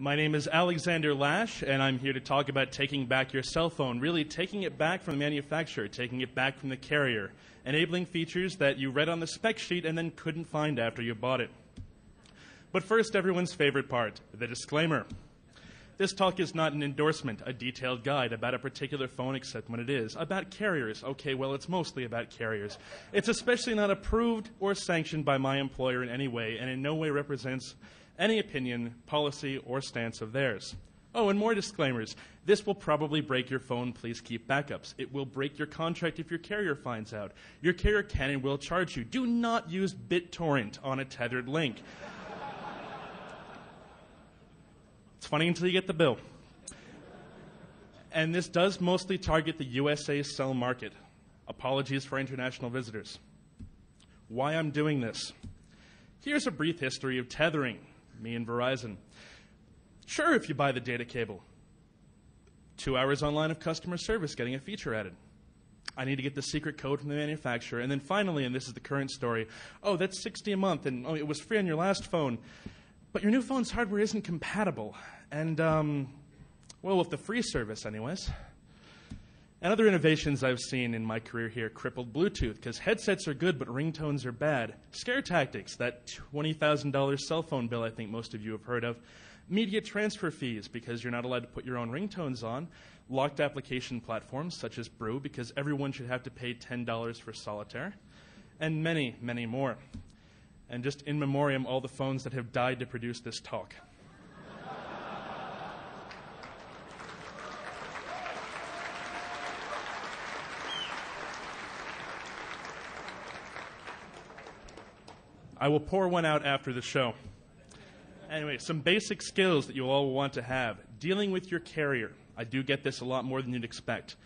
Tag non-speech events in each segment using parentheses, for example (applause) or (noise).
My name is Alexander Lash, and I'm here to talk about taking back your cell phone. Really, taking it back from the manufacturer, taking it back from the carrier, enabling features that you read on the spec sheet and then couldn't find after you bought it. But first, everyone's favorite part the disclaimer. This talk is not an endorsement, a detailed guide about a particular phone, except when it is. About carriers. Okay, well, it's mostly about carriers. It's especially not approved or sanctioned by my employer in any way, and in no way represents any opinion, policy, or stance of theirs. Oh, and more disclaimers. This will probably break your phone. Please keep backups. It will break your contract if your carrier finds out. Your carrier can and will charge you. Do not use BitTorrent on a tethered link. (laughs) it's funny until you get the bill. And this does mostly target the USA cell market. Apologies for international visitors. Why I'm doing this. Here's a brief history of tethering me and Verizon. Sure, if you buy the data cable. Two hours online of customer service getting a feature added. I need to get the secret code from the manufacturer. And then finally, and this is the current story, oh, that's 60 a month, and oh, it was free on your last phone. But your new phone's hardware isn't compatible. And, um, well, with the free service, anyways. And other innovations I've seen in my career here crippled Bluetooth, because headsets are good, but ringtones are bad. Scare tactics, that $20,000 cell phone bill I think most of you have heard of. Media transfer fees, because you're not allowed to put your own ringtones on. Locked application platforms, such as Brew, because everyone should have to pay $10 for solitaire. And many, many more. And just in memoriam, all the phones that have died to produce this talk. I will pour one out after the show. Anyway, some basic skills that you'll all want to have. Dealing with your carrier. I do get this a lot more than you'd expect.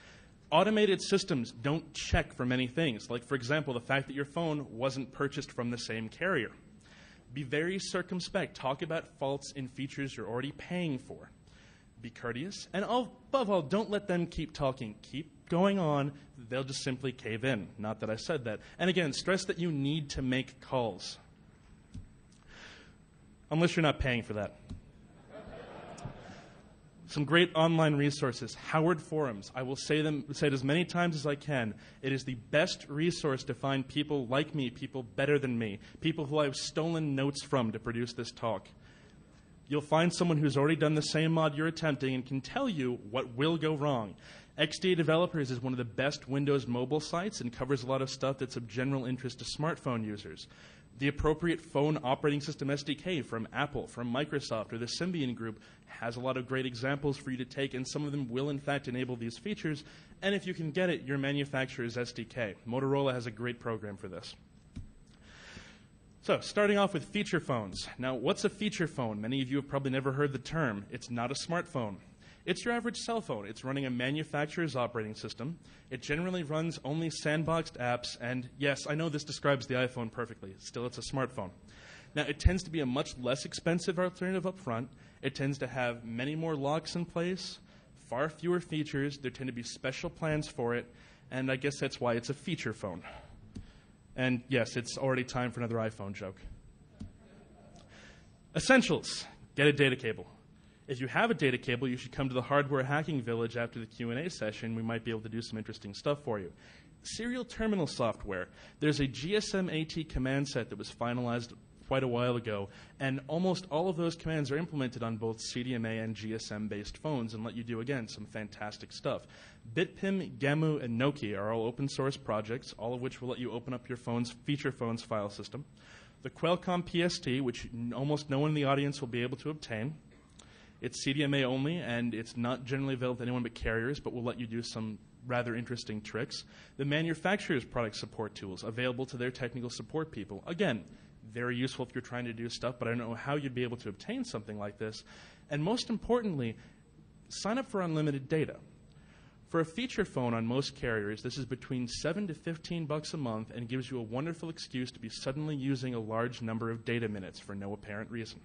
Automated systems don't check for many things, like, for example, the fact that your phone wasn't purchased from the same carrier. Be very circumspect. Talk about faults in features you're already paying for. Be courteous. And above all, don't let them keep talking. Keep going on. They'll just simply cave in. Not that I said that. And again, stress that you need to make calls unless you're not paying for that. Some great online resources. Howard Forums. I will say them say it as many times as I can. It is the best resource to find people like me, people better than me, people who I've stolen notes from to produce this talk. You'll find someone who's already done the same mod you're attempting and can tell you what will go wrong. XDA Developers is one of the best Windows mobile sites and covers a lot of stuff that's of general interest to smartphone users the appropriate phone operating system SDK from Apple, from Microsoft, or the Symbian Group has a lot of great examples for you to take, and some of them will, in fact, enable these features. And if you can get it, your manufacturer's SDK. Motorola has a great program for this. So, starting off with feature phones. Now, what's a feature phone? Many of you have probably never heard the term. It's not a smartphone. It's your average cell phone. It's running a manufacturer's operating system. It generally runs only sandboxed apps, and yes, I know this describes the iPhone perfectly. Still, it's a smartphone. Now, it tends to be a much less expensive alternative up front. It tends to have many more locks in place, far fewer features. There tend to be special plans for it, and I guess that's why it's a feature phone. And yes, it's already time for another iPhone joke. Essentials get a data cable. If you have a data cable, you should come to the Hardware Hacking Village after the Q&A session. We might be able to do some interesting stuff for you. Serial terminal software. There's a GSM AT command set that was finalized quite a while ago, and almost all of those commands are implemented on both CDMA and GSM based phones and let you do, again, some fantastic stuff. BitPim, Gammu, and Gnokii are all open source projects, all of which will let you open up your phone's feature phone's file system. The Qualcomm PST, which almost no one in the audience will be able to obtain. It's CDMA only, and it's not generally available to anyone but carriers, but will let you do some rather interesting tricks. The manufacturer's product support tools available to their technical support people. Again, very useful if you're trying to do stuff, but I don't know how you'd be able to obtain something like this. And most importantly, sign up for unlimited data. For a feature phone on most carriers, this is between 7 to 15 bucks a month and gives you a wonderful excuse to be suddenly using a large number of data minutes for no apparent reason.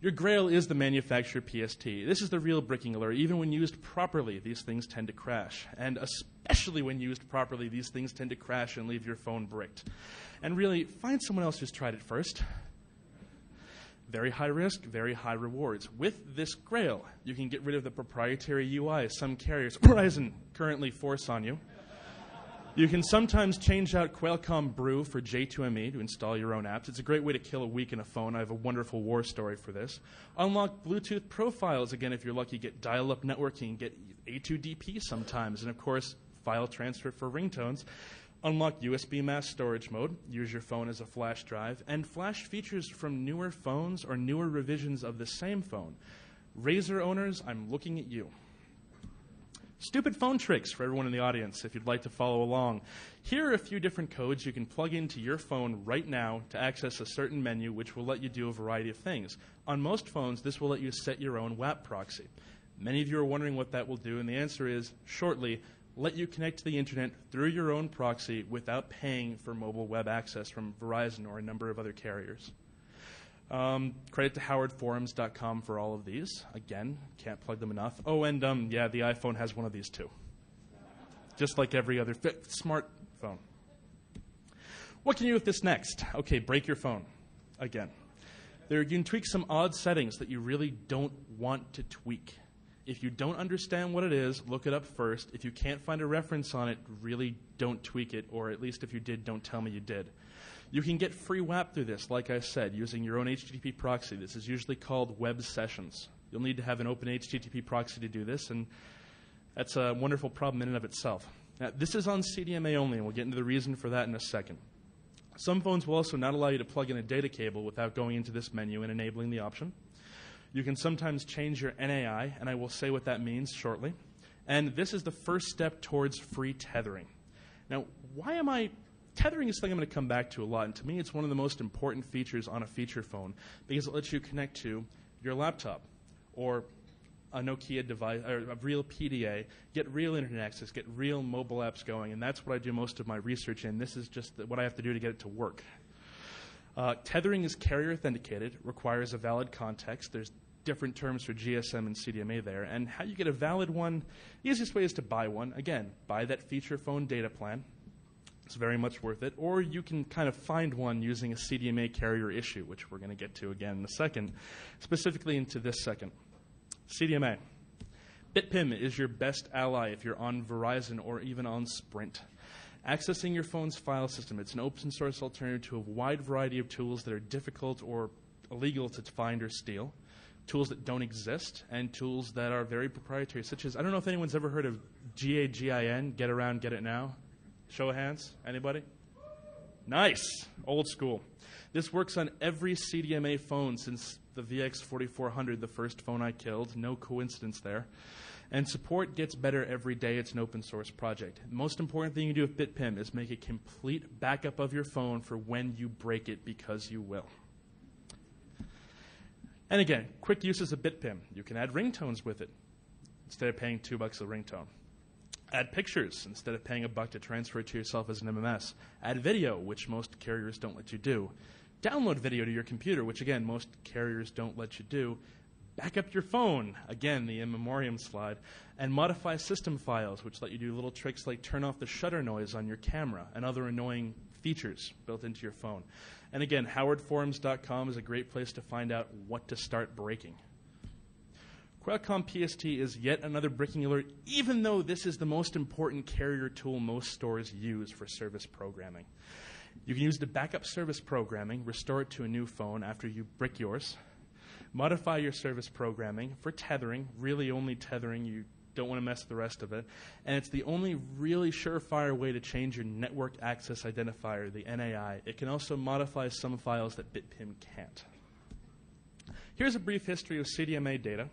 Your grail is the manufacturer PST. This is the real bricking alert. Even when used properly, these things tend to crash. And especially when used properly, these things tend to crash and leave your phone bricked. And really, find someone else who's tried it first. Very high risk, very high rewards. With this Grail, you can get rid of the proprietary UI some carriers, Verizon, currently force on you. You can sometimes change out Qualcomm Brew for J2ME to install your own apps. It's a great way to kill a week in a phone. I have a wonderful war story for this. Unlock Bluetooth profiles, again, if you're lucky, get dial up networking, get A2DP sometimes, and of course, file transfer for ringtones. Unlock USB mass storage mode, use your phone as a flash drive, and flash features from newer phones or newer revisions of the same phone. Razr owners, I'm looking at you. Stupid phone tricks for everyone in the audience if you'd like to follow along. Here are a few different codes you can plug into your phone right now to access a certain menu, which will let you do a variety of things. On most phones, this will let you set your own WAP proxy. Many of you are wondering what that will do, and the answer is shortly, let you connect to the internet through your own proxy without paying for mobile web access from Verizon or a number of other carriers. Um, credit to howardforums.com for all of these. Again, can't plug them enough. Oh, and um, yeah, the iPhone has one of these too. Just like every other fi- smartphone. What can you do with this next? Okay, break your phone. Again. There, you can tweak some odd settings that you really don't want to tweak. If you don't understand what it is, look it up first. If you can't find a reference on it, really don't tweak it, or at least if you did, don't tell me you did. You can get free WAP through this, like I said, using your own HTTP proxy. This is usually called web sessions. You'll need to have an open HTTP proxy to do this, and that's a wonderful problem in and of itself. Now, this is on CDMA only, and we'll get into the reason for that in a second. Some phones will also not allow you to plug in a data cable without going into this menu and enabling the option. You can sometimes change your NAI, and I will say what that means shortly. And this is the first step towards free tethering. Now, why am I Tethering is something I'm going to come back to a lot, and to me, it's one of the most important features on a feature phone because it lets you connect to your laptop or a Nokia device or a real PDA, get real internet access, get real mobile apps going, and that's what I do most of my research in. This is just what I have to do to get it to work. Uh, tethering is carrier authenticated, requires a valid context. There's different terms for GSM and CDMA there, and how you get a valid one. The easiest way is to buy one. Again, buy that feature phone data plan. It's very much worth it. Or you can kind of find one using a CDMA carrier issue, which we're going to get to again in a second, specifically into this second. CDMA. BitPim is your best ally if you're on Verizon or even on Sprint. Accessing your phone's file system, it's an open source alternative to a wide variety of tools that are difficult or illegal to find or steal, tools that don't exist, and tools that are very proprietary, such as I don't know if anyone's ever heard of GAGIN, Get Around, Get It Now. Show of hands. Anybody? Nice. Old school. This works on every CDMA phone since the VX4400, the first phone I killed. No coincidence there. And support gets better every day. It's an open source project. The most important thing you do with BitPim is make a complete backup of your phone for when you break it because you will. And again, quick uses of BitPim. You can add ringtones with it instead of paying two bucks a ringtone. Add pictures instead of paying a buck to transfer it to yourself as an MMS. Add video, which most carriers don't let you do. Download video to your computer, which again, most carriers don't let you do. Back up your phone, again, the in memoriam slide. And modify system files, which let you do little tricks like turn off the shutter noise on your camera and other annoying features built into your phone. And again, howardforums.com is a great place to find out what to start breaking. Qualcomm PST is yet another breaking alert, even though this is the most important carrier tool most stores use for service programming. You can use the backup service programming, restore it to a new phone after you brick yours, modify your service programming for tethering, really only tethering, you don't want to mess with the rest of it. And it's the only really surefire way to change your network access identifier, the NAI. It can also modify some files that BitPim can't. Here's a brief history of CDMA data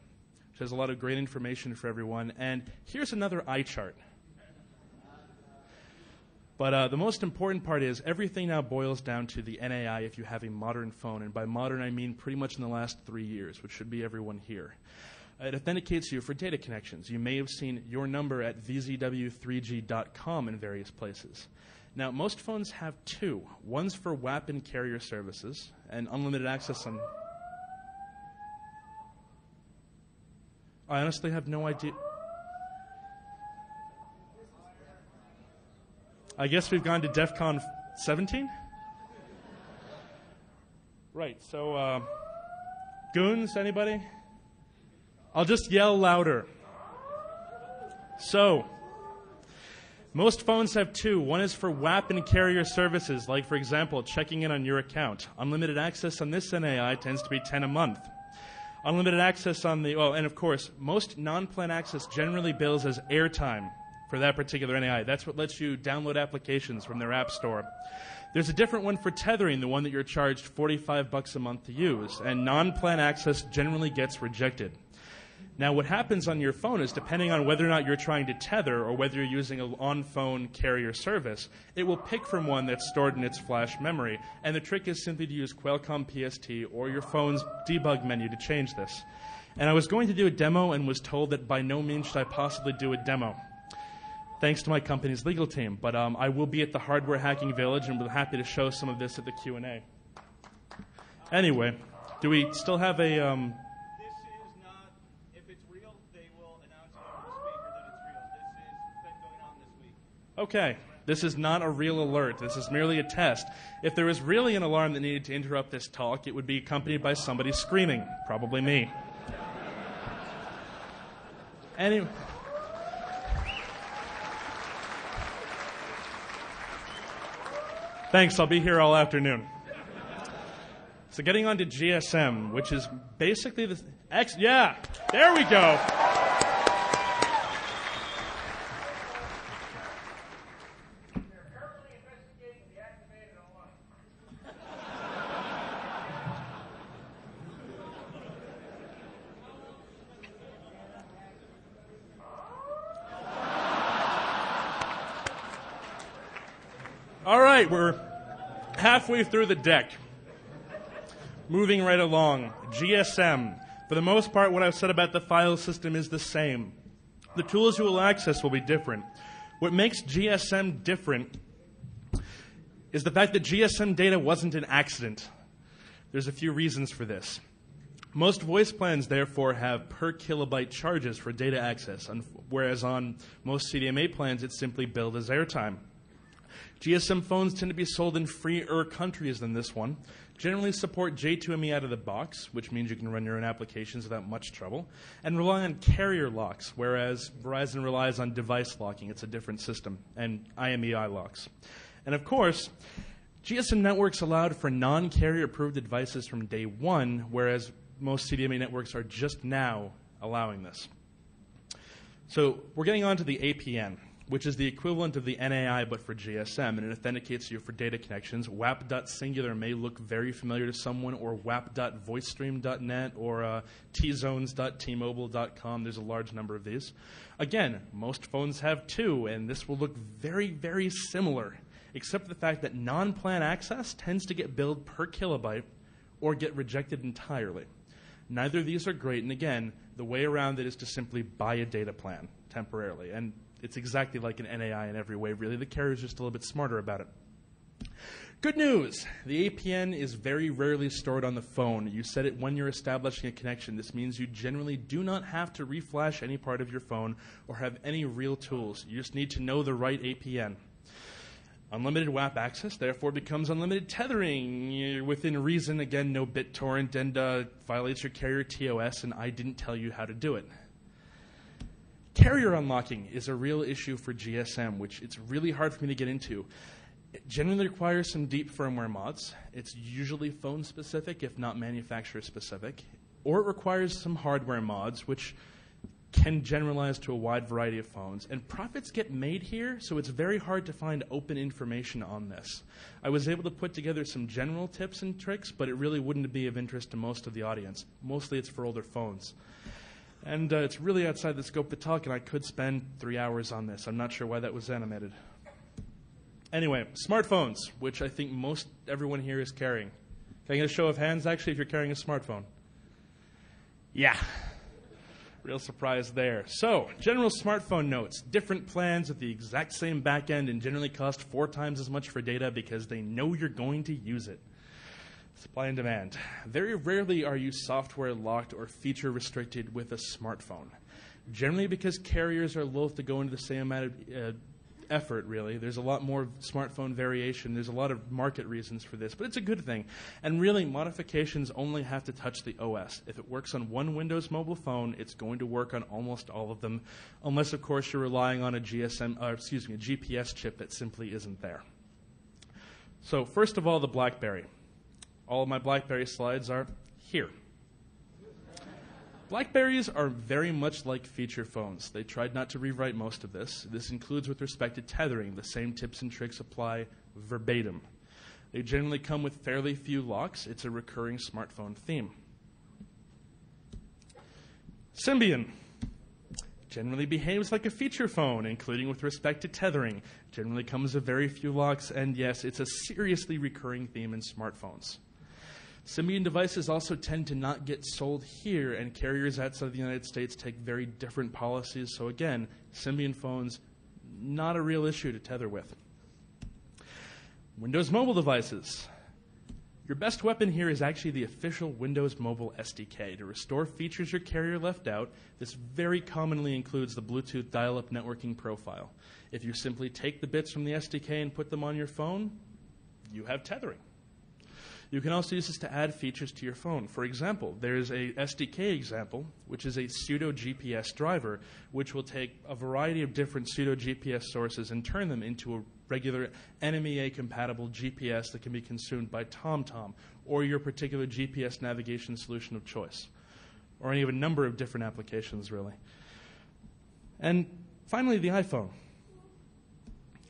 which has a lot of great information for everyone. And here's another eye chart. But uh, the most important part is everything now boils down to the NAI if you have a modern phone. And by modern, I mean pretty much in the last three years, which should be everyone here. It authenticates you for data connections. You may have seen your number at vzw3g.com in various places. Now, most phones have two. One's for WAP and carrier services and unlimited access on I honestly have no idea. I guess we've gone to DEF CON 17? Right, so uh, Goons, anybody? I'll just yell louder. So, most phones have two. One is for WAP and carrier services, like, for example, checking in on your account. Unlimited access on this NAI tends to be 10 a month. Unlimited access on the, oh, and of course, most non plan access generally bills as airtime for that particular NAI. That's what lets you download applications from their app store. There's a different one for tethering, the one that you're charged 45 bucks a month to use, and non plan access generally gets rejected. Now, what happens on your phone is depending on whether or not you're trying to tether or whether you're using an on phone carrier service, it will pick from one that's stored in its flash memory. And the trick is simply to use Qualcomm PST or your phone's debug menu to change this. And I was going to do a demo and was told that by no means should I possibly do a demo. Thanks to my company's legal team, but um, I will be at the Hardware Hacking Village and we're happy to show some of this at the Q&A. Anyway, do we still have a um, Okay, this is not a real alert. This is merely a test. If there was really an alarm that needed to interrupt this talk, it would be accompanied by somebody screaming, probably me. Anyway. Thanks, I'll be here all afternoon. So, getting on to GSM, which is basically the. X, yeah, there we go. Right, we're halfway through the deck. Moving right along. GSM. For the most part, what I've said about the file system is the same. The tools you will access will be different. What makes GSM different is the fact that GSM data wasn't an accident. There's a few reasons for this. Most voice plans, therefore, have per kilobyte charges for data access, whereas on most CDMA plans, it's simply billed as airtime. GSM phones tend to be sold in freer countries than this one. Generally support J2ME out of the box, which means you can run your own applications without much trouble, and rely on carrier locks, whereas Verizon relies on device locking. It's a different system, and IMEI locks. And of course, GSM networks allowed for non carrier approved devices from day one, whereas most CDMA networks are just now allowing this. So we're getting on to the APN which is the equivalent of the NAI but for GSM, and it authenticates you for data connections. WAP.cingular may look very familiar to someone, or WAP.voicestream.net, or uh, tzones.tmobile.com. There's a large number of these. Again, most phones have two, and this will look very, very similar, except for the fact that non plan access tends to get billed per kilobyte or get rejected entirely. Neither of these are great, and again, the way around it is to simply buy a data plan temporarily. And it's exactly like an NAI in every way, really. The carrier's just a little bit smarter about it. Good news! The APN is very rarely stored on the phone. You set it when you're establishing a connection. This means you generally do not have to reflash any part of your phone or have any real tools. You just need to know the right APN. Unlimited WAP access therefore becomes unlimited tethering within reason. Again, no BitTorrent and uh, violates your carrier TOS, and I didn't tell you how to do it. Carrier unlocking is a real issue for GSM, which it's really hard for me to get into. It generally requires some deep firmware mods. It's usually phone specific, if not manufacturer specific. Or it requires some hardware mods, which can generalize to a wide variety of phones. And profits get made here, so it's very hard to find open information on this. I was able to put together some general tips and tricks, but it really wouldn't be of interest to most of the audience. Mostly it's for older phones. And uh, it's really outside the scope of the talk, and I could spend three hours on this. I'm not sure why that was animated. Anyway, smartphones, which I think most everyone here is carrying. Can I get a show of hands, actually, if you're carrying a smartphone? Yeah. Real surprise there. So, general smartphone notes. Different plans with the exact same backend and generally cost four times as much for data because they know you're going to use it. Supply and demand. Very rarely are you software locked or feature restricted with a smartphone. Generally, because carriers are loath to go into the same amount of uh, effort, really. There's a lot more smartphone variation. There's a lot of market reasons for this, but it's a good thing. And really, modifications only have to touch the OS. If it works on one Windows mobile phone, it's going to work on almost all of them, unless, of course, you're relying on a GSM, uh, excuse me, a GPS chip that simply isn't there. So, first of all, the BlackBerry. All of my BlackBerry slides are here. Blackberries are very much like feature phones. They tried not to rewrite most of this. This includes with respect to tethering. The same tips and tricks apply verbatim. They generally come with fairly few locks. It's a recurring smartphone theme. Symbian generally behaves like a feature phone, including with respect to tethering. Generally comes with very few locks, and yes, it's a seriously recurring theme in smartphones. Symbian devices also tend to not get sold here, and carriers outside of the United States take very different policies. So, again, Symbian phones, not a real issue to tether with. Windows mobile devices. Your best weapon here is actually the official Windows Mobile SDK. To restore features your carrier left out, this very commonly includes the Bluetooth dial up networking profile. If you simply take the bits from the SDK and put them on your phone, you have tethering. You can also use this to add features to your phone. For example, there is a SDK example, which is a pseudo GPS driver, which will take a variety of different pseudo GPS sources and turn them into a regular NMEA compatible GPS that can be consumed by TomTom or your particular GPS navigation solution of choice, or any of a number of different applications, really. And finally, the iPhone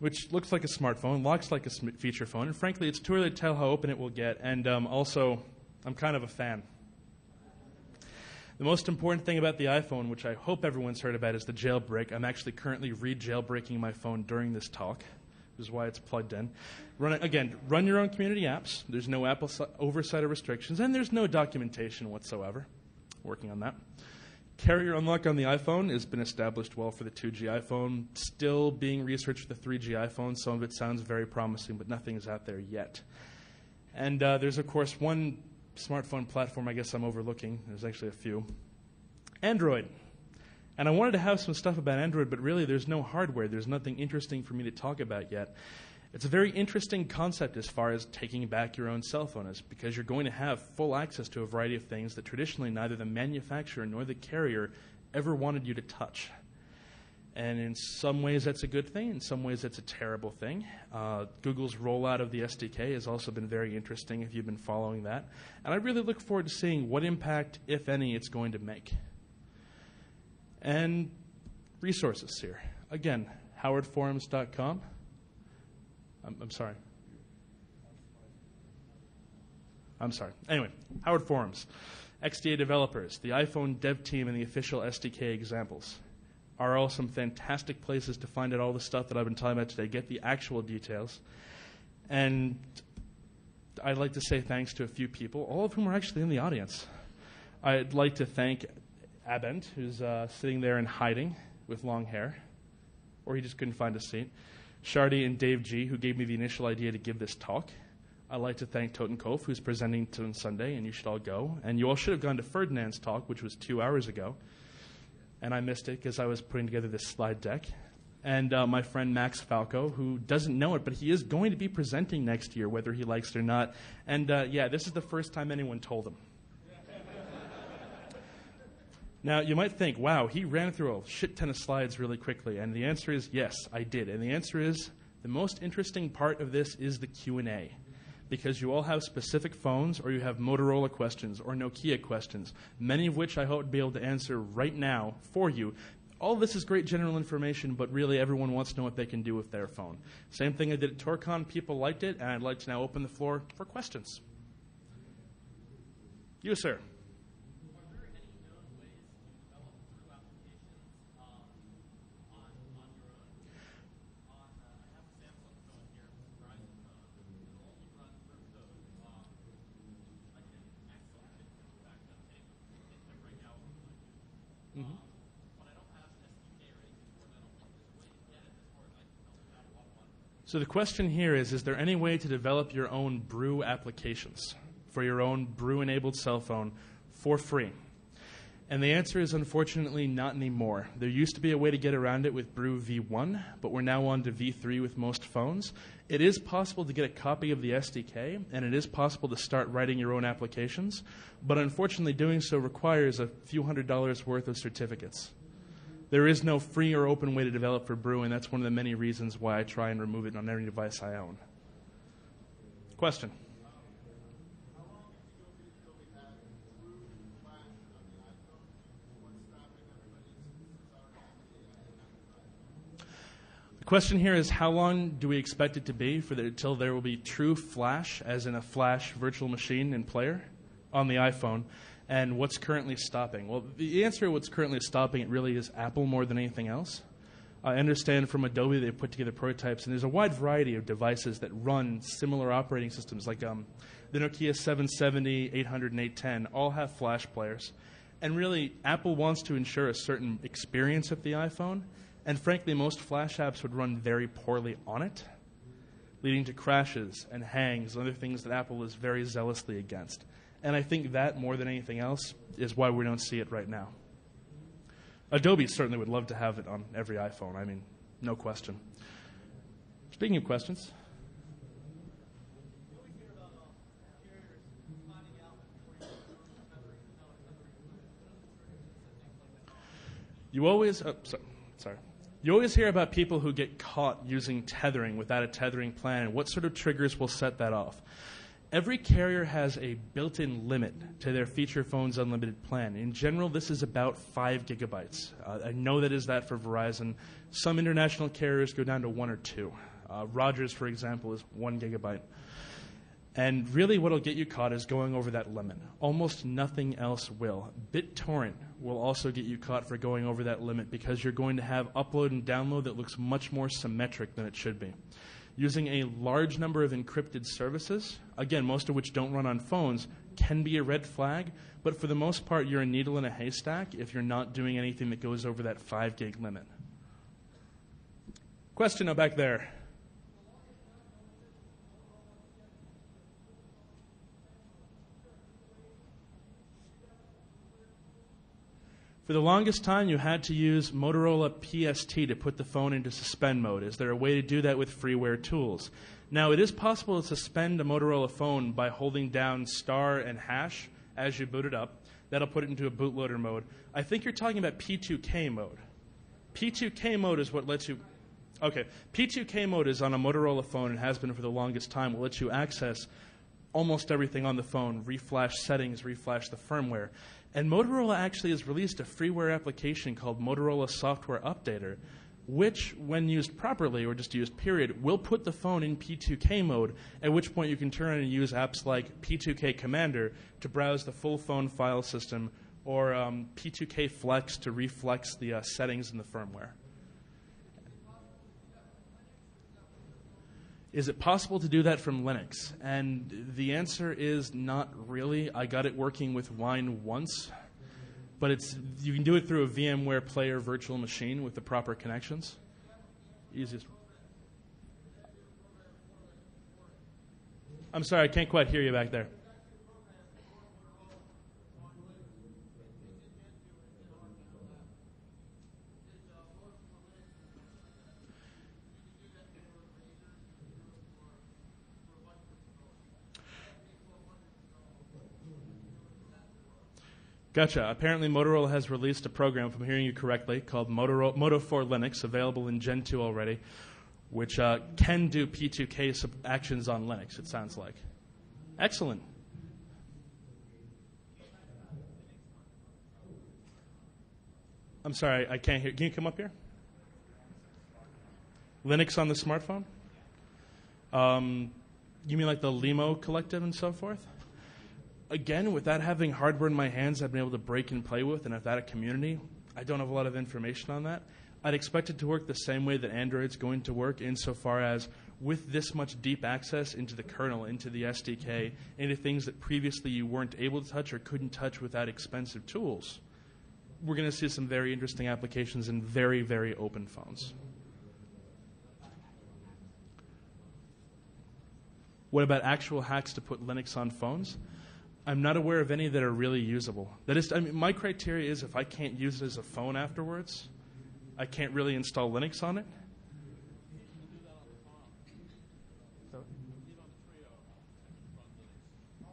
which looks like a smartphone, looks like a feature phone, and frankly, it's too early to tell how open it will get. And um, also, I'm kind of a fan. The most important thing about the iPhone, which I hope everyone's heard about, is the jailbreak. I'm actually currently re-jailbreaking my phone during this talk. This is why it's plugged in. Run again, run your own community apps. There's no Apple oversight or restrictions, and there's no documentation whatsoever. Working on that. Carrier unlock on the iPhone has been established well for the 2G iPhone. Still being researched for the 3G iPhone. Some of it sounds very promising, but nothing is out there yet. And uh, there's, of course, one smartphone platform I guess I'm overlooking. There's actually a few Android. And I wanted to have some stuff about Android, but really there's no hardware. There's nothing interesting for me to talk about yet. It's a very interesting concept as far as taking back your own cell phone is because you're going to have full access to a variety of things that traditionally neither the manufacturer nor the carrier ever wanted you to touch. And in some ways, that's a good thing. In some ways, that's a terrible thing. Uh, Google's rollout of the SDK has also been very interesting if you've been following that. And I really look forward to seeing what impact, if any, it's going to make. And resources here. Again, howardforums.com. I'm, I'm sorry. I'm sorry. Anyway, Howard Forums, XDA developers, the iPhone dev team, and the official SDK examples are all some fantastic places to find out all the stuff that I've been talking about today. Get the actual details. And I'd like to say thanks to a few people, all of whom are actually in the audience. I'd like to thank Abent, who's uh, sitting there in hiding with long hair, or he just couldn't find a seat. Shardy and Dave G., who gave me the initial idea to give this talk. I'd like to thank Totenkopf, who's presenting on Sunday, and you should all go. And you all should have gone to Ferdinand's talk, which was two hours ago. And I missed it because I was putting together this slide deck. And uh, my friend Max Falco, who doesn't know it, but he is going to be presenting next year, whether he likes it or not. And uh, yeah, this is the first time anyone told him. Now, you might think, wow, he ran through a shit ton of slides really quickly. And the answer is yes, I did. And the answer is the most interesting part of this is the Q&A. Because you all have specific phones or you have Motorola questions or Nokia questions, many of which I hope to be able to answer right now for you. All this is great general information, but really everyone wants to know what they can do with their phone. Same thing I did at ToorCon, People liked it, and I'd like to now open the floor for questions. You, sir. So the question here is Is there any way to develop your own brew applications for your own brew enabled cell phone for free? And the answer is unfortunately not anymore. There used to be a way to get around it with Brew V1, but we're now on to V3 with most phones. It is possible to get a copy of the SDK, and it is possible to start writing your own applications, but unfortunately, doing so requires a few hundred dollars worth of certificates. There is no free or open way to develop for Brew, and that's one of the many reasons why I try and remove it on every device I own. Question? The question here is how long do we expect it to be for the, until there will be true flash, as in a flash virtual machine and player, on the iPhone, and what's currently stopping? Well, the answer to what's currently stopping it really is Apple more than anything else. I understand from Adobe they've put together prototypes, and there's a wide variety of devices that run similar operating systems, like um, the Nokia 770, 800, and 810, all have flash players. And really, Apple wants to ensure a certain experience of the iPhone, and frankly, most Flash apps would run very poorly on it, leading to crashes and hangs and other things that Apple is very zealously against. And I think that, more than anything else, is why we don't see it right now. Adobe certainly would love to have it on every iPhone. I mean, no question. Speaking of questions, you always, oh, sorry, sorry. You always hear about people who get caught using tethering without a tethering plan, and what sort of triggers will set that off. Every carrier has a built in limit to their feature phone's unlimited plan. In general, this is about 5 gigabytes. Uh, I know that is that for Verizon. Some international carriers go down to 1 or 2. Uh, Rogers, for example, is 1 gigabyte. And really, what will get you caught is going over that limit. Almost nothing else will. BitTorrent will also get you caught for going over that limit because you're going to have upload and download that looks much more symmetric than it should be. Using a large number of encrypted services, again, most of which don't run on phones, can be a red flag, but for the most part, you're a needle in a haystack if you're not doing anything that goes over that 5 gig limit. Question back there. For the longest time, you had to use Motorola PST to put the phone into suspend mode. Is there a way to do that with freeware tools? Now, it is possible to suspend a Motorola phone by holding down star and hash as you boot it up. That'll put it into a bootloader mode. I think you're talking about P2K mode. P2K mode is what lets you. Okay, P2K mode is on a Motorola phone and has been for the longest time. Will let you access almost everything on the phone, reflash settings, reflash the firmware. And Motorola actually has released a freeware application called Motorola Software Updater, which, when used properly or just used period, will put the phone in P2K mode, at which point you can turn and use apps like P2K Commander to browse the full phone file system or um, P2K Flex to reflex the uh, settings in the firmware. Is it possible to do that from Linux? And the answer is not really. I got it working with Wine once, but it's you can do it through a VMware Player virtual machine with the proper connections. Easiest. I'm sorry, I can't quite hear you back there. Gotcha. Apparently, Motorola has released a program, if I'm hearing you correctly, called Motorola, Moto 4 Linux, available in Gentoo already, which uh, can do P2K actions on Linux, it sounds like. Excellent. I'm sorry, I can't hear. Can you come up here? Linux on the smartphone? Um, you mean like the Limo Collective and so forth? Again, without having hardware in my hands I've been able to break and play with, and without a community, I don't have a lot of information on that. I'd expect it to work the same way that Android's going to work, insofar as with this much deep access into the kernel, into the SDK, into things that previously you weren't able to touch or couldn't touch without expensive tools, we're going to see some very interesting applications in very, very open phones. What about actual hacks to put Linux on phones? I'm not aware of any that are really usable. That is, I mean, my criteria is if I can't use it as a phone afterwards, I can't really install Linux on it.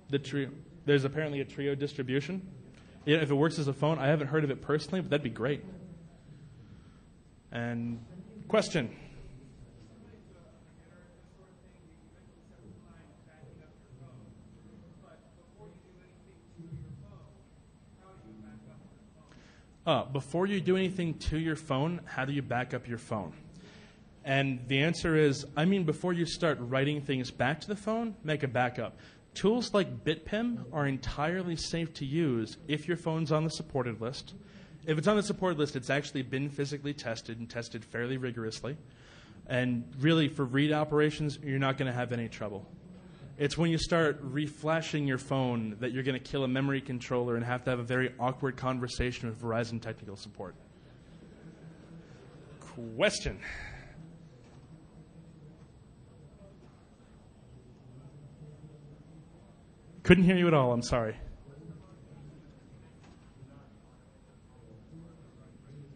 The Treo. There's apparently a Treo distribution. Yeah, if it works as a phone, I haven't heard of it personally, but that'd be great. And question. Uh, before you do anything to your phone, how do you back up your phone? And the answer is I mean, before you start writing things back to the phone, make a backup. Tools like BitPim are entirely safe to use if your phone's on the supported list. If it's on the supported list, it's actually been physically tested and tested fairly rigorously. And really, for read operations, you're not going to have any trouble. It's when you start reflashing your phone that you're going to kill a memory controller and have to have a very awkward conversation with Verizon technical support. Question. Couldn't hear you at all, I'm sorry.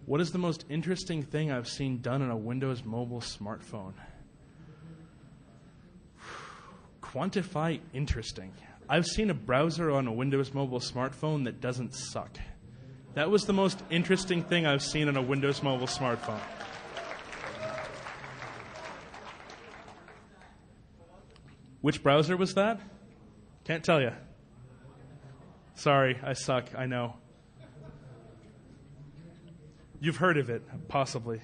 What is the most interesting thing I've seen done on a Windows mobile smartphone? Quantify interesting. I've seen a browser on a Windows mobile smartphone that doesn't suck. That was the most interesting thing I've seen on a Windows mobile smartphone. Which browser was that? Can't tell you. Sorry, I suck. I know. You've heard of it, possibly.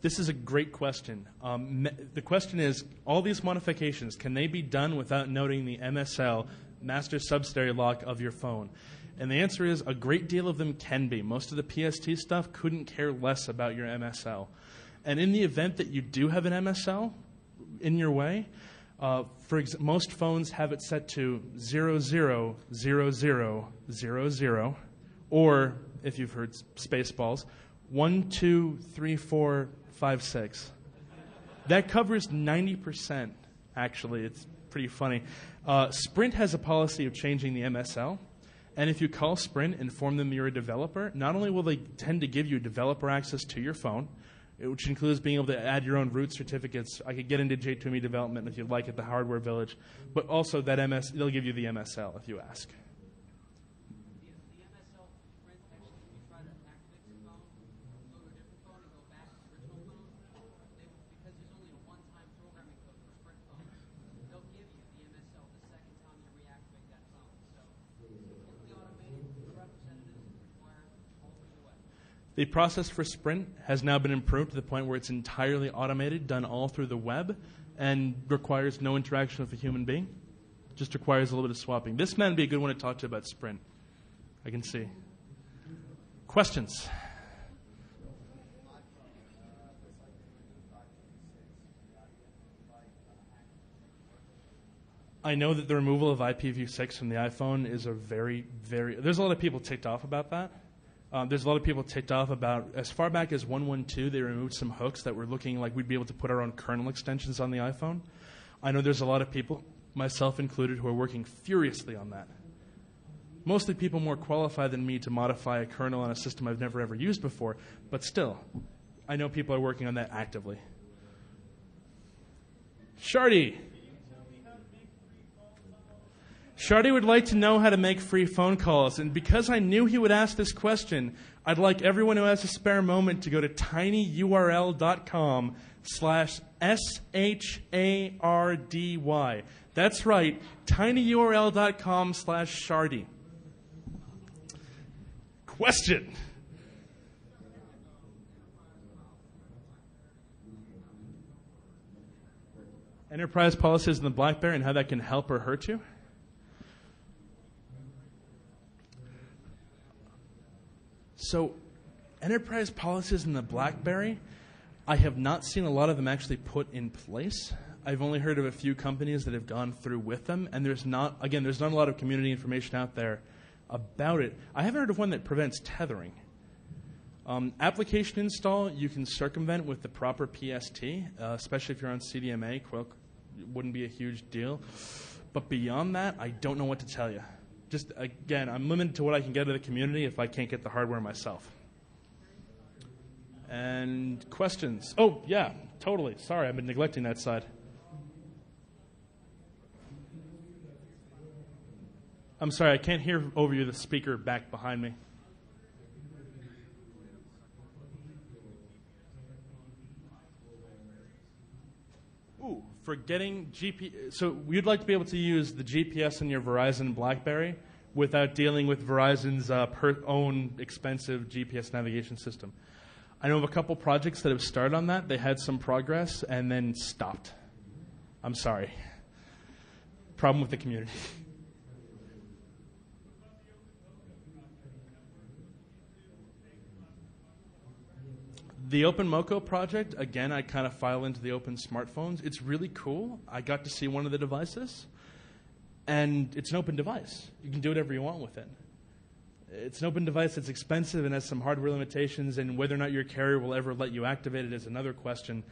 This is a great question. Um, me- the question is all these modifications, can they be done without noting the MSL, master subsidiary lock of your phone? And the answer is a great deal of them can be. Most of the PST stuff couldn't care less about your MSL. And in the event that you do have an MSL in your way, uh, for ex- most phones have it set to 000000, or if you've heard Spaceballs, 123456. That covers 90%, actually. It's pretty funny. Uh, Sprint has a policy of changing the MSL. And if you call Sprint, inform them you're a developer, not only will they tend to give you developer access to your phone, which includes being able to add your own root certificates. I could get into J2ME development if you'd like at the Hardware Village, but also that MS, they'll give you the MSL if you ask. The process for Sprint has now been improved to the point where it's entirely automated, done all through the web, and requires no interaction with a human being. Just requires a little bit of swapping. This man would be a good one to talk to about Sprint. I can see. Questions? I know that the removal of IPv6 from the iPhone is a very, very. There's a lot of people ticked off about that. Um, there's a lot of people ticked off about as far back as 112, they removed some hooks that were looking like we'd be able to put our own kernel extensions on the iPhone. I know there's a lot of people, myself included, who are working furiously on that. Mostly people more qualified than me to modify a kernel on a system I've never ever used before, but still, I know people are working on that actively. Shardy. Shardy would like to know how to make free phone calls, and because I knew he would ask this question, I'd like everyone who has a spare moment to go to tinyurl.com slash S-H-A-R-D-Y. That's right, tinyurl.com slash Shardy. Question. Enterprise policies in the BlackBerry and how that can help or hurt you? So, enterprise policies in the BlackBerry, I have not seen a lot of them actually put in place. I've only heard of a few companies that have gone through with them, and there's not, again, there's not a lot of community information out there about it. I haven't heard of one that prevents tethering. Um, application install you can circumvent with the proper PST, uh, especially if you're on CDMA. Quill wouldn't be a huge deal. But beyond that, I don't know what to tell you. Just again, I'm limited to what I can get of the community if I can't get the hardware myself. And questions? Oh, yeah, totally. Sorry, I've been neglecting that side. I'm sorry, I can't hear over you the speaker back behind me. Ooh, for getting GPS. So you'd like to be able to use the GPS in your Verizon BlackBerry without dealing with Verizon's uh, per- own expensive GPS navigation system. I know of a couple projects that have started on that. They had some progress and then stopped. I'm sorry. Problem with the community. (laughs) the Open OpenMoko project, again, I kind of file into the open smartphones. It's really cool. I got to see one of the devices, and it's an open device. You can do whatever you want with it. It's an open device that's expensive and has some hardware limitations, and whether or not your carrier will ever let you activate it is another question.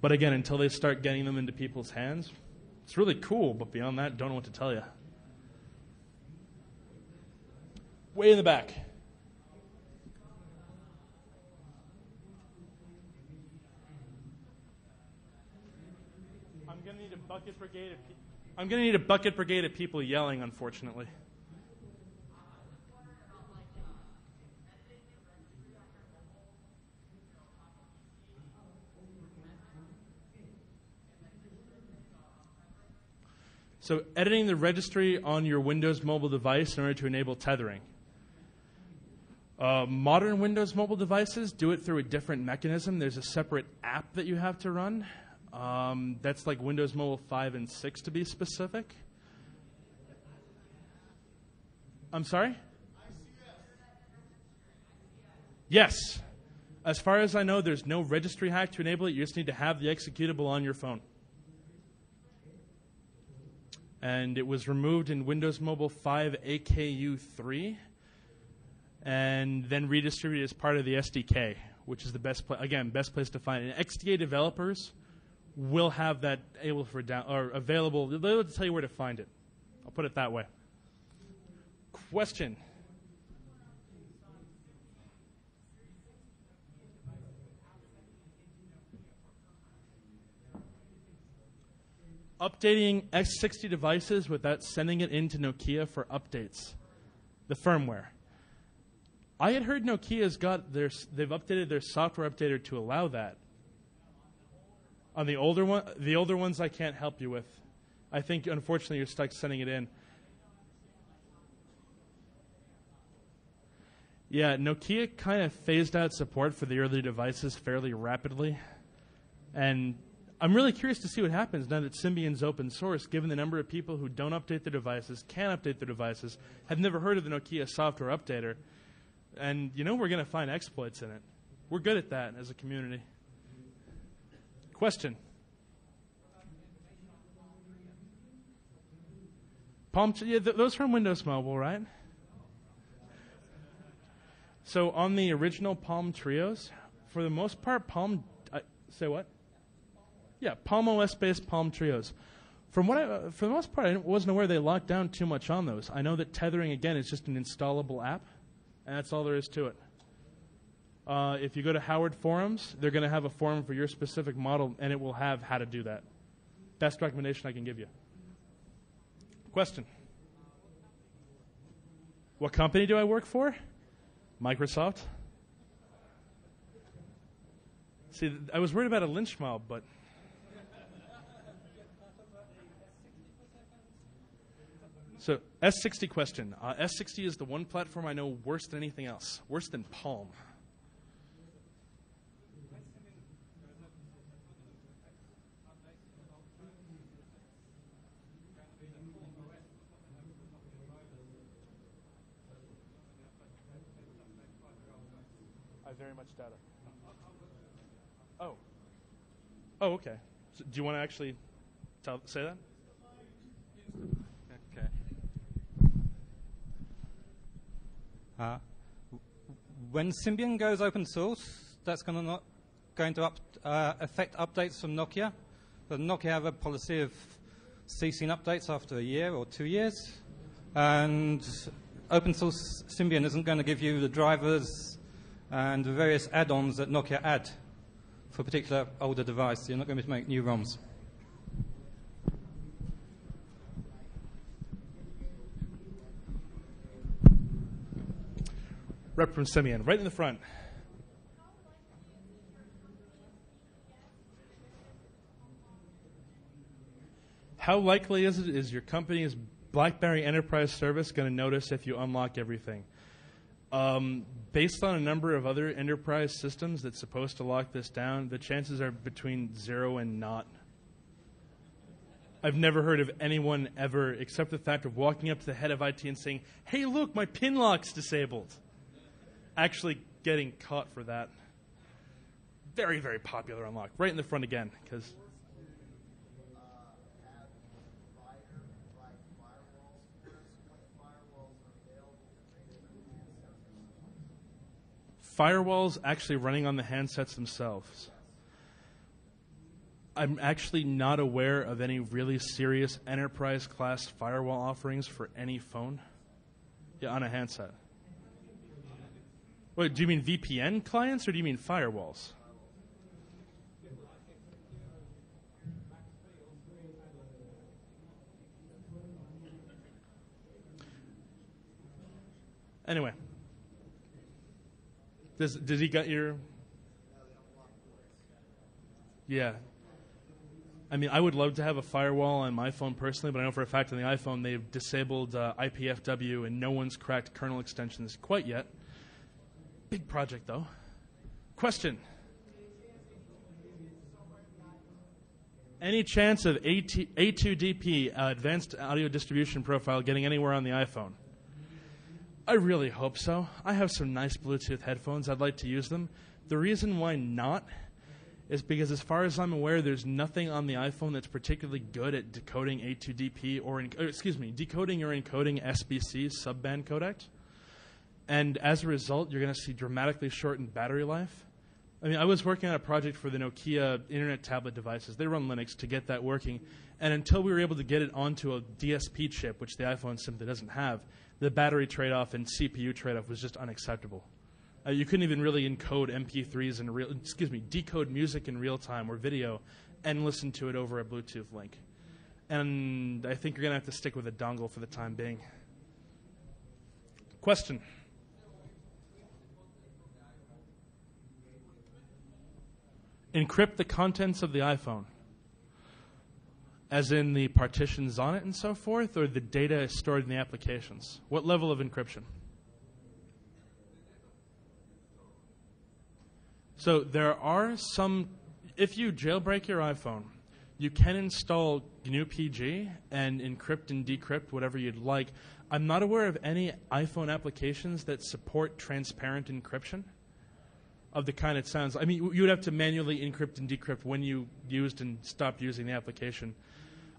But again, until they start getting them into people's hands, it's really cool, but beyond that, don't know what to tell you. Way in the back. Bucket brigade of pe- I'm going to need a bucket brigade of people yelling, unfortunately. So, editing the registry on your Windows mobile device in order to enable tethering. Uh, modern Windows mobile devices do it through a different mechanism. There's a separate app that you have to run. Um, that's like Windows Mobile 5 and 6 to be specific. I'm sorry? Yes. As far as I know, there's no registry hack to enable it. You just need to have the executable on your phone. And it was removed in Windows Mobile 5 AKU3 and then redistributed as part of the SDK, which is the best place, again, best place to find it. And XDA developers will have that able for down or available. They'll tell you where to find it. I'll put it that way. Question. Updating S60 devices without sending it into Nokia for updates, the firmware. I had heard Nokia's got their they've updated their software updater to allow that. On the older one, the older ones, I can't help you with. I think unfortunately you're stuck sending it in. Yeah, Nokia kind of phased out support for the early devices fairly rapidly, and I'm really curious to see what happens now that Symbian's open source, given the number of people who don't update their devices, can update their devices, have never heard of the Nokia software updater, and you know we're going to find exploits in it. We're good at that as a community. Question. Palm, yeah, th- those from Windows Mobile, right? So on the original Palm Treos, for the most part, Palm. Say what? Yeah, Palm OS based Palm Treos. From what I, for the most part, I wasn't aware they locked down too much on those. I know that tethering again is just an installable app, and that's all there is to it. Uh, if you go to Howard Forums, they're going to have a forum for your specific model, and it will have how to do that. Best recommendation I can give you. Question What company do I work for? Microsoft. See, I was worried about a lynch mob, but. So, S60 question. Uh, S60 is the one platform I know worse than anything else, worse than Palm. Oh, okay. So do you want to actually tell, say that? Okay. Uh, when Symbian goes open source, that's going to not going to up, uh, affect updates from Nokia. But Nokia have a policy of ceasing updates after a year or two years, and open source Symbian isn't going to give you the drivers and the various add-ons that Nokia add for a particular older device. You're not going to make new ROMs. Rep from Symbian, right in the front. How likely is it is your company's BlackBerry Enterprise service going to notice if you unlock everything? Um, based on a number of other enterprise systems that's supposed to lock this down, the chances are between zero and not. I've never heard of anyone ever, except the fact of walking up to the head of IT and saying, "Hey, look, my pin lock's disabled." Actually, getting caught for that. Very, very popular unlock. Right in the front again, because firewalls actually running on the handsets themselves. I'm actually not aware of any really serious enterprise class firewall offerings for any phone. Yeah, on a handset. Wait, do you mean VPN clients or do you mean firewalls? Anyway. Does does he got your? Yeah. I mean, I would love to have a firewall on my phone personally, but I know for a fact on the iPhone they've disabled uh, IPFW and no one's cracked kernel extensions quite yet. Big project though. Question. Any chance of AT, A2DP, uh, Advanced Audio Distribution Profile, getting anywhere on the iPhone? I really hope so. I have some nice Bluetooth headphones. I'd like to use them. The reason why not is because, as far as I'm aware, there's nothing on the iPhone that's particularly good at decoding A2DP or, or excuse me, decoding or encoding SBC subband codec. And as a result, you're going to see dramatically shortened battery life. I mean, I was working on a project for the Nokia Internet tablet devices. They run Linux to get that working. And until we were able to get it onto a DSP chip, which the iPhone simply doesn't have, the battery trade off and CPU trade off was just unacceptable. Uh, you couldn't even really encode MP3s in real, excuse me, decode music in real time or video and listen to it over a Bluetooth link. And I think you're going to have to stick with a dongle for the time being. Question. Encrypt the contents of the iPhone as in the partitions on it and so forth, or the data stored in the applications? What level of encryption? So there are some, if you jailbreak your iPhone, you can install GNU PG and encrypt and decrypt whatever you'd like. I'm not aware of any iPhone applications that support transparent encryption of the kind it sounds. I mean, you would have to manually encrypt and decrypt when you used and stopped using the application.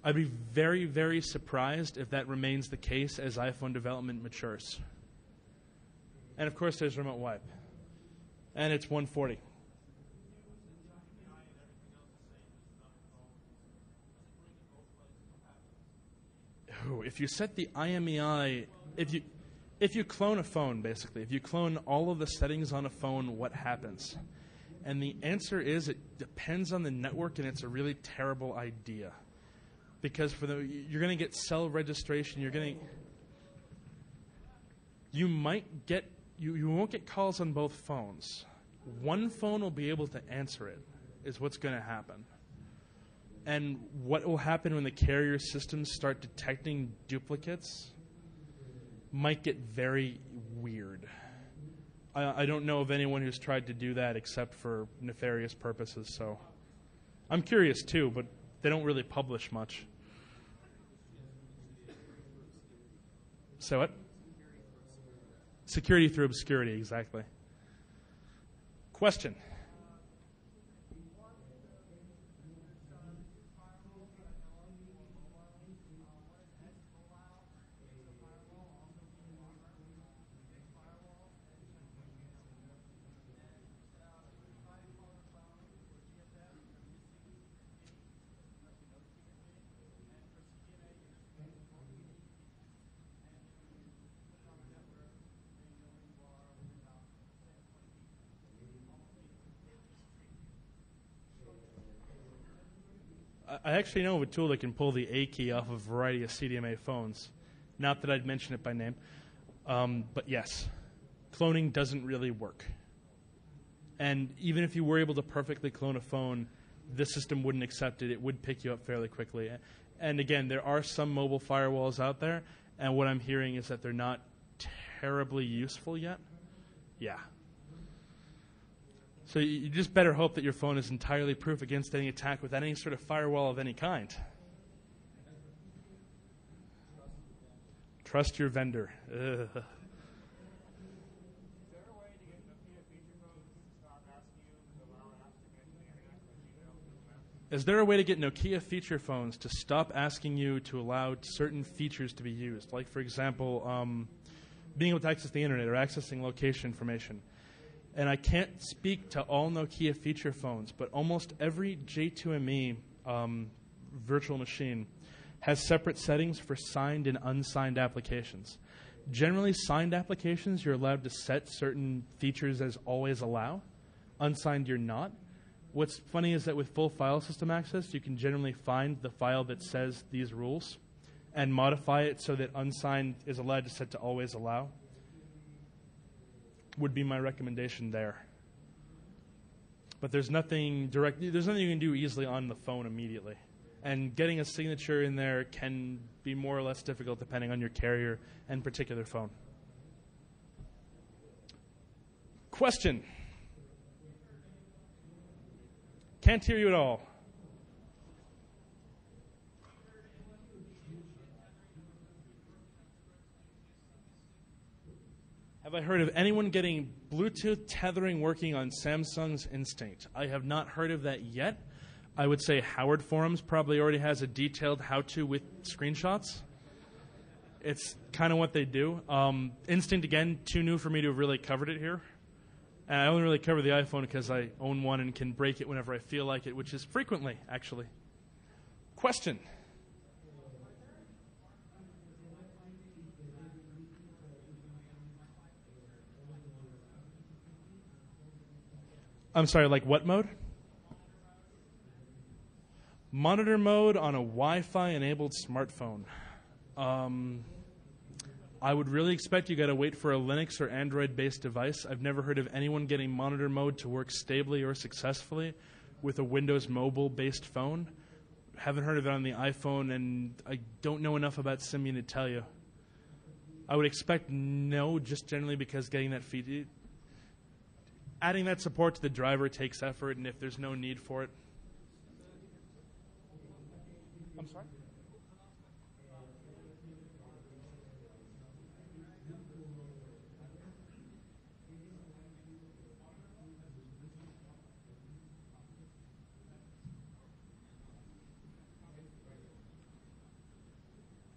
I'd be very, very surprised if that remains the case as iPhone development matures. And of course, there's remote wipe. And it's 140. Ooh, if you set the IMEI, if you if you clone a phone, basically, if you clone all of the settings on a phone, what happens? And the answer is it depends on the network, and it's a really terrible idea because for the you're going to get cell registration. You're going to you might get you, you won't get calls on both phones. One phone will be able to answer it. Is what's going to happen. And what will happen when the carrier systems start detecting duplicates might get very weird. I, I, don't know of anyone who's tried to do that except for nefarious purposes. So I'm curious too, but they don't really publish much. So what? Security through obscurity, exactly. Question. I actually know of a tool that can pull the A key off of a variety of CDMA phones. Not that I'd mention it by name. Um, but yes, cloning doesn't really work. And even if you were able to perfectly clone a phone, the system wouldn't accept it. It would pick you up fairly quickly. And again, there are some mobile firewalls out there, and what I'm hearing is that they're not terribly useful yet. Yeah. So you just better hope that your phone is entirely proof against any attack with any sort of firewall of any kind. Trust your vendor. Ugh. Is there a way to get Nokia feature phones to stop asking you to allow certain features to be used? Like, for example, um, being able to access the internet or accessing location information. And I can't speak to all Nokia feature phones, but almost every J2ME um, virtual machine has separate settings for signed and unsigned applications. Generally, signed applications, you're allowed to set certain features as always allow. Unsigned, you're not. What's funny is that with full file system access, you can generally find the file that says these rules and modify it so that unsigned is allowed to set to always allow. Would be my recommendation there. But there's nothing direct. There's nothing you can do easily on the phone immediately, and getting a signature in there can be more or less difficult depending on your carrier and particular phone. Question. Can't hear you at all. Have I heard of anyone getting Bluetooth tethering working on Samsung's Instinct? I have not heard of that yet. I would say Howard Forums probably already has a detailed how to with screenshots. It's kind of what they do. Um, Instinct, again, too new for me to have really covered it here. And I only really cover the iPhone because I own one and can break it whenever I feel like it, which is frequently, actually. Question. I'm sorry, like what mode? Monitor mode on a Wi Fi enabled smartphone. Um, I would really expect you got to wait for a Linux or Android based device. I've never heard of anyone getting monitor mode to work stably or successfully with a Windows mobile based phone. Haven't heard of it on the iPhone, and I don't know enough about Symbian to tell you. I would expect no, just generally because getting that feed, adding that support to the driver takes effort, and if there's no need for it. I'm sorry?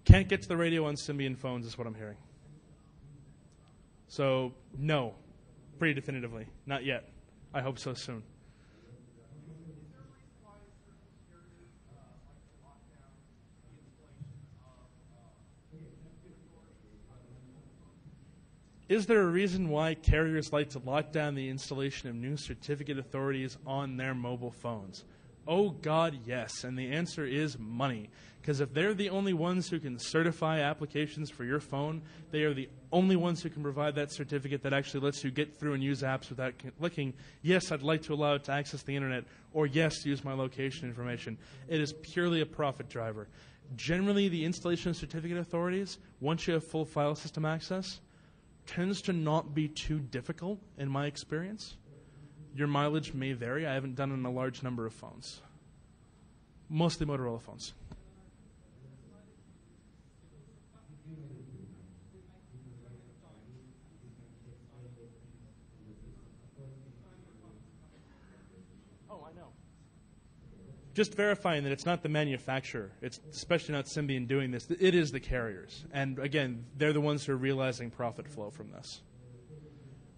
Can't get to the radio on Symbian phones, is what I'm hearing. So, no, pretty definitively. Not yet. I hope so soon. Is there a reason why carriers like to lock down the installation of new certificate authorities on their mobile phones? Oh, God, yes. And the answer is money. Because if they're the only ones who can certify applications for your phone, they are the only ones who can provide that certificate that actually lets you get through and use apps without clicking, yes, I'd like to allow it to access the internet, or yes, use my location information. It is purely a profit driver. Generally, the installation of certificate authorities, once you have full file system access, tends to not be too difficult in my experience. Your mileage may vary. I haven't done it on a large number of phones, mostly Motorola phones. Oh, I know. Just verifying that it's not the manufacturer, it's especially not Symbian doing this. It is the carriers, and again, they're the ones who are realizing profit flow from this.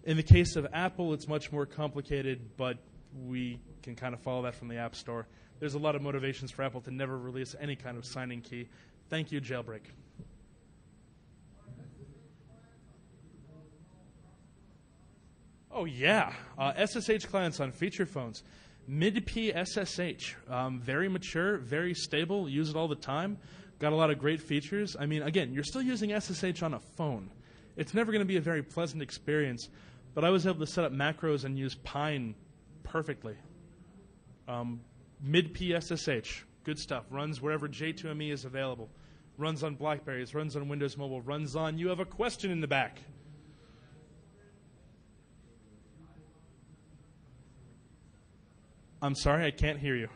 In the case of Apple, it's much more complicated, but we can kind of follow that from the App Store. There's a lot of motivations for Apple to never release any kind of signing key. Thank you, Jailbreak. Oh, yeah. Uh, SSH clients on feature phones. MidP SSH, um, very mature, very stable. Use it all the time. Got a lot of great features. I mean, again, you're still using SSH on a phone. It's never going to be a very pleasant experience, but I was able to set up macros and use Pine perfectly. Um, MidP SSH, good stuff. Runs wherever J2ME is available. Runs on Blackberries, runs on Windows Mobile, runs on. You have a question in the back. I'm sorry, I can't hear you.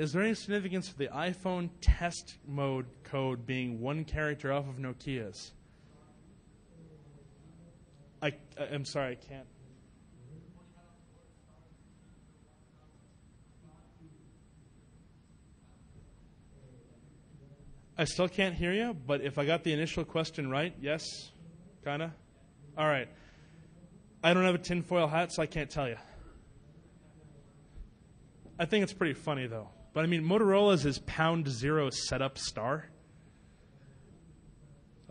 Is there any significance for the iPhone test mode code being one character off of Nokia's? I, I'm sorry, I can't. I still can't hear you, but if I got the initial question right, yes? Kinda? All right. I don't have a tinfoil hat, so I can't tell you. I think it's pretty funny, though. But I mean, Motorola's is pound zero setup star.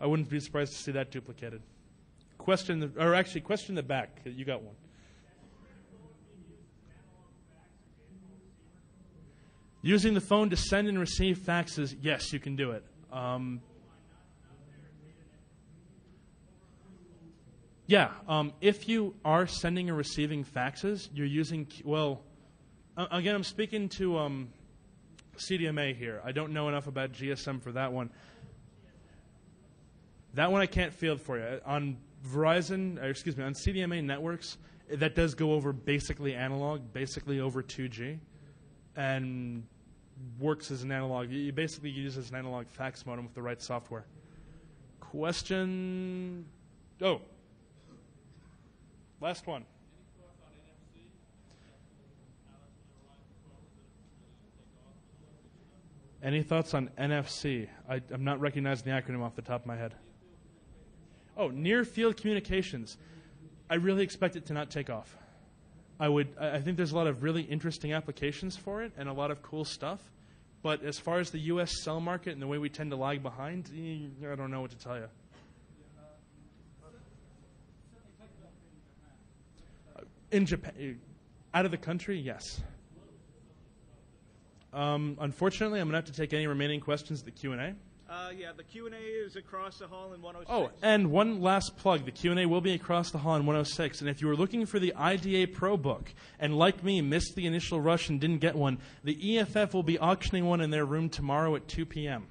I wouldn't be surprised to see that duplicated. Question, the, or actually, question the back. You got one. Using the phone to send and receive faxes, yes, you can do it. Um, yeah, um, if you are sending or receiving faxes, you're using, well, again, I'm speaking to um, CDMA here. I don't know enough about GSM for that one. That one I can't field for you. On Verizon, excuse me, on CDMA networks, that does go over basically analog, basically over 2G and works as an analog. You basically use as an analog fax modem with the right software. Question. Oh. Last one. Any thoughts on NFC? I, am not recognizing the acronym off the top of my head. Oh, near field communications. I really expect it to not take off. I would. I think there's a lot of really interesting applications for it and a lot of cool stuff. But as far as the U.S. cell market and the way we tend to lag behind, I don't know what to tell you. In Japan, out of the country, yes. Um, unfortunately, I'm going to have to take any remaining questions at the Q&A. Uh, yeah, the Q&A is across the hall in 106. Oh, and one last plug. The Q&A will be across the hall in 106. And if you were looking for the IDA Pro book and like me missed the initial rush and didn't get one, the EFF will be auctioning one in their room tomorrow at 2 p.m.